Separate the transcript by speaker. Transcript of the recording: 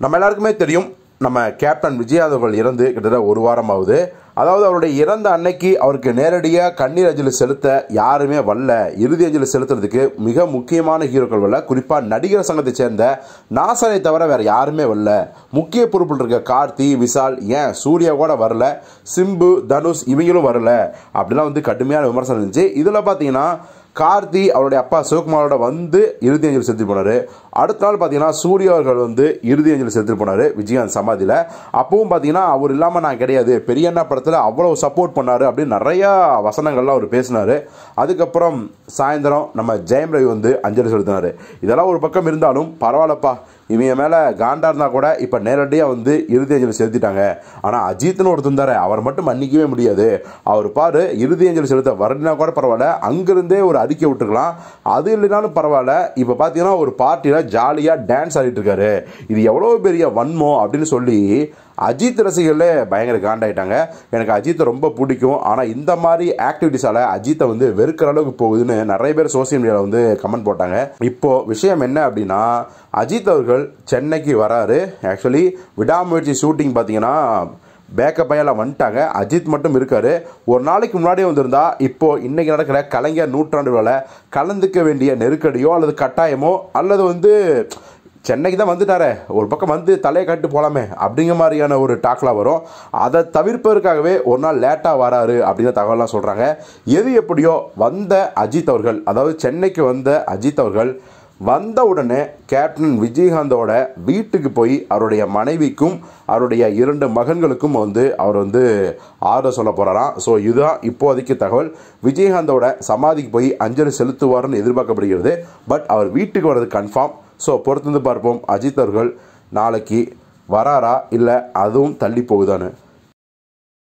Speaker 1: நம்ம எல்லாருக்குமே தெரியும் நம்ம கேப்டன் விஜயகாந்த் அவர்கள் இறந்து கிட்டத்தட்ட ஒரு வாரம் ஆகுது அதாவது அவருடைய இறந்த அன்னைக்கு அவருக்கு நேரடியாக கண்ணீர் அஞ்சலி செலுத்த யாருமே வரல. இறுதி அஞ்சலி செலுத்துறதுக்கு மிக முக்கியமான ஹீரோக்கள் வரல. குறிப்பாக நடிகர் சங்கத்தை சேர்ந்த நாசனை தவிர வேறு யாருமே வரல. முக்கிய பொறுப்பில் இருக்க கார்த்தி விஷால் ஏன் சூர்யா கூட வரல. சிம்பு தனுஷ் இவங்களும் வரல. அப்படிலாம் வந்து கடுமையான விமர்சனம் இருந்துச்சு. இதில் பார்த்தீங்கன்னா கார்த்தி அவருடைய அப்பா சிவகுமாரோட வந்து இறுதி அஞ்சலி செலுத்திட்டு போனார். அடுத்த நாள் பார்த்தீங்கன்னா சூர்யா அவர்கள் வந்து இறுதி அஞ்சலி செலுத்திட்டு போனார் விஜயகாந்த் சமாதியில். அப்பவும் பார்த்தீங்கன்னா அவர் இல்லாமல் நான் கிடையாது. பெரியண்ணா படத்தில் அவ்வளோ சப்போர்ட் பண்ணார் அப்படின்னு நிறையா வசனங்கள்லாம் அவர் பேசினார். அதுக்கப்புறம் சாயந்தரம் நம்ம ஜெயம் ரவி வந்து அஞ்சலி செலுத்தினார். இதெல்லாம் ஒரு பக்கம் இருந்தாலும் பரவாயில்லப்பா. இவங்க மேலே காண்டா இருந்தால் கூட இப்போ நேரடியாக வந்து இறுதி அஞ்சலி செலுத்திட்டாங்க. ஆனால் அஜித்னு ஒருத்தர் இருந்தார். அவர் மட்டும் மன்னிக்கவே முடியாது. அவர் பாரு இறுதி அஞ்சலி செலுத்த வரலனா கூட பரவாயில்ல. அங்கேருந்தே ஒரு அறிக்கை விட்டுருக்கலாம். அது இல்லைனாலும் பரவாயில்ல. இப்போ பார்த்தீங்கன்னா ஒரு பார்ட்டியில் ஜாலியாக டான்ஸ் ஆடிட்டு இருக்காரு. இது எவ்வளோ பெரிய வன்மம் அப்படின்னு சொல்லி அஜித் ரசிகர்களே பயங்கர காண்டாயிட்டாங்க எனக்கு அஜித்தை ரொம்ப பிடிக்கும். ஆனால் இந்த மாதிரி ஆக்டிவிட்டிஸால் அஜித்தை வந்து வெறுக்கிற அளவுக்கு போகுதுன்னு நிறைய பேர் சோசியல் மீடியாவில் வந்து கமெண்ட் போட்டாங்க. இப்போது விஷயம் என்ன அப்படின்னா அஜித் அவர்கள் சென்னைக்கு வராரு. ஆக்சுவலி விடாமுயற்சி ஷூட்டிங் பார்த்தீங்கன்னா பேக்கப் எல்லாம் வந்துட்டாங்க. அஜித் மட்டும் இருக்கார். ஒரு நாளைக்கு முன்னாடியே வந்திருந்தா இப்போ இன்றைக்கி நடக்கிற கலைஞர் நூற்றாண்டு விழால கலந்துக்க வேண்டிய நெருக்கடியோ அல்லது கட்டாயமோ அல்லது வந்து சென்னைக்கு தான் வந்துட்டாரே. ஒரு பக்கம் வந்து தலையை காட்டு போகலாமே அப்படிங்கிற மாதிரியான ஒரு டாக்லாம் வரும். அதை தவிர்ப்பதற்காகவே ஒரு நாள் லேட்டாக வராரு அப்படிங்கிற தகவலாம் சொல்கிறாங்க எது எப்படியோ வந்த அஜித் அவர்கள் அதாவது சென்னைக்கு வந்த அஜித் அவர்கள் வந்த உடனே கேப்டன் விஜயகாந்தோட வீட்டுக்கு போய் அவருடைய மனைவிக்கும் அவருடைய இரண்டு மகன்களுக்கும் வந்து அவர் வந்து ஆறுதல் சொல்ல போகிறாராம் ஸோ இதுதான் இப்போதைக்கு தகவல். விஜயகாந்தோட சமாதிக்கு போய் அஞ்சலி செலுத்துவார்னு எதிர்பார்க்கப்படுகிறது. பட் அவர் வீட்டுக்கு வர்றது கன்ஃபார்ம் ஸோ பொறுத்திருந்து பார்ப்போம். அஜித் அவர்கள் நாளைக்கு வராரா இல்லை அதுவும் தள்ளி போகுதான்னு.